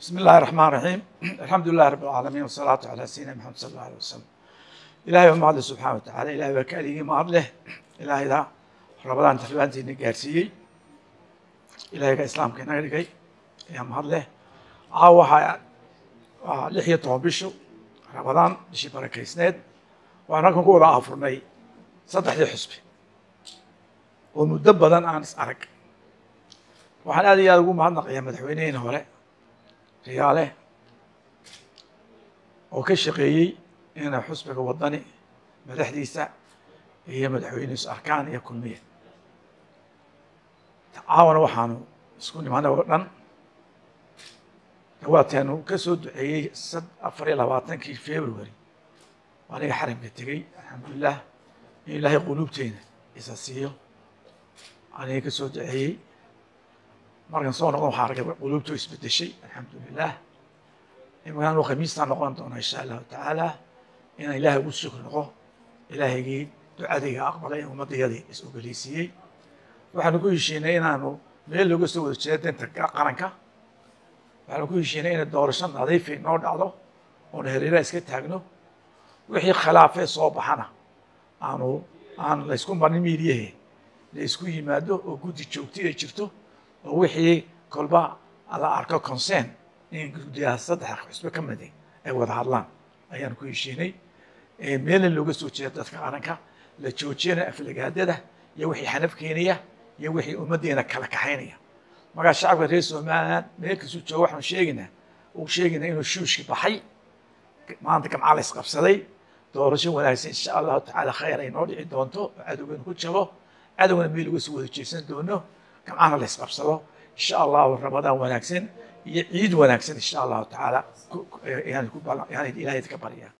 بسم الله الرحمن الرحيم الحمد لله رب العالمين والصلاة على سيدنا محمد صلى الله عليه وسلم إلهي ومعد سبحانه وتعالى إلهي وكاله ما له إلهي ذا رمضان تحبانتي نقارسيي إلهي كإسلام كنا رجعي يا مهد له عاوة حياة لحية طوبشو رمضان بشي بركة سناد وأنا كنت أقول أفرمي صدح لي حسبي والمدبدا أنا أسألك waxaan aad iyo aad ugu mahadnaqayaa madaxweyneheena hore riyaale oo ka shaqeeyey ina xusbiga wadani madaxdiisa iyo madaxweynihiisu arkaan iyo kulmiya caawana waxaanu isku nimanay oo dhan. Dhawaateenu ka soo duceeyey afar iyo labaatankii february aniga xaramka tegey alxamdulilah in ilaahay quluubteena isa siiyo. Aniga ka soo duceeyey markan soo noqon waxaa argay quluubtu isbedeshay alxamdulilah imakaan khamiistaa noqon doona insha allahu tacaala inaan ilaahay ugu shukri noqo ilaahaygii ducadayga aqbalay ummadayadii is ogoleysiiyey. Waxaanu ku heshiinay inaanu meel looga soo wada jeeda qaranka. Waxaanu ku heshiinay inay doorasho nadiifay noo dhacdo oon hareeraha iska taagno. Wixii khilaafee soo baxana aanu aan laysku marin miiriyahe la isku yimaado oo guddi joogti ay jirto oo wixii kolba la arko concern in guddiyaha saddex xusbe ka midi ay wada hadlaan ayaan ku heshiinay. Meelna looga soo jeeda dadka qaranka la joojiyana aflagaadada iyo wixii xanaf keenaya iyo wixii ummaddeena kala kaxaynaya. Markaa shacabka reer somaliland meel kastuu jooga waxaan sheegaynaa uu sheegaynaa inuu shuushki baxay maanta gamca la isqabsaday doorasho wanaagsan insha allahu tacaala khayr ay noo dhici doonto oo cadowgan ku jabo cadowgana meel uga soo wada jeesan doono gamcana la isqabsado insha allahu ramadaan wanaagsan. Iyo ciid wanaagsan insha allahu tacaala yani ilaahay ka baryaa